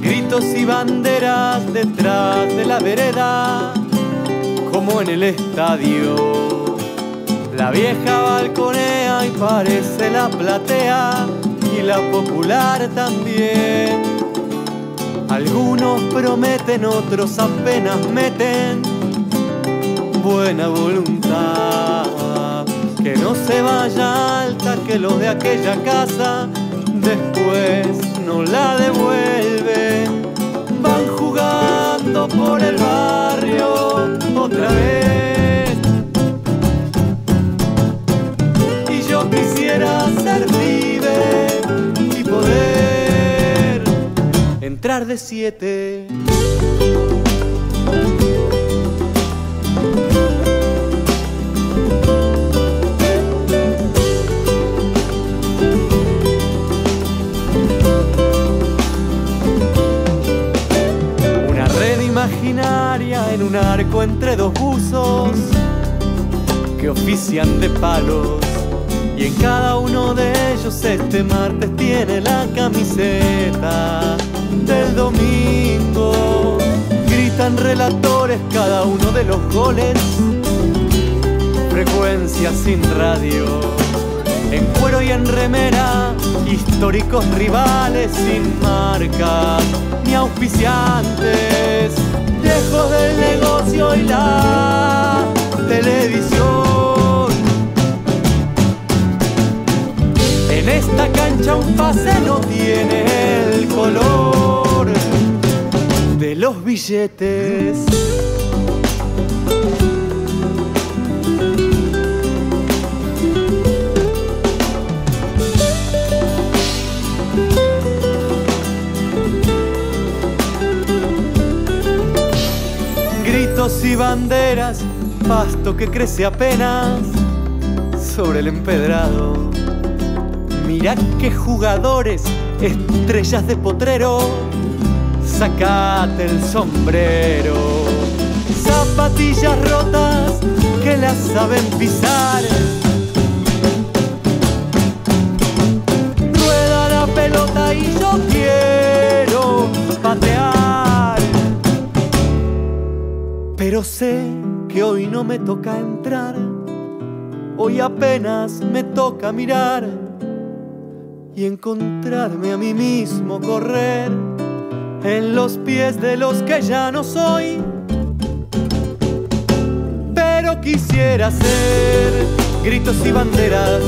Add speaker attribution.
Speaker 1: gritos y banderas detrás de la vereda, como en el estadio. La vieja balconea y parece la platea y la popular también. Algunos prometen, otros apenas meten buena voluntad. Que no se vaya alta, que los de aquella casa después no la devuelven. Entrar de siete. Una red imaginaria en un arco entre dos buzos que ofician de palos. Y en cada uno de ellos este martes tiene la camiseta del domingo. Gritan relatores cada uno de los goles. Frecuencia sin radio. En cuero y en remera, históricos rivales sin marcas ni auspiciantes. Lejos del negocio y la televisión. Esta cancha un pase no tiene el color de los billetes. Gritos y banderas, pasto que crece apenas sobre el empedrado. Mirá qué jugadores, estrellas de potrero, sacate el sombrero. Zapatillas rotas que las saben pisar. Rueda la pelota y yo quiero patear. Pero sé que hoy no me toca entrar, hoy apenas me toca mirar y encontrarme a mí mismo correr en los pies de los que ya no soy. Pero quisiera ser gritos y banderas,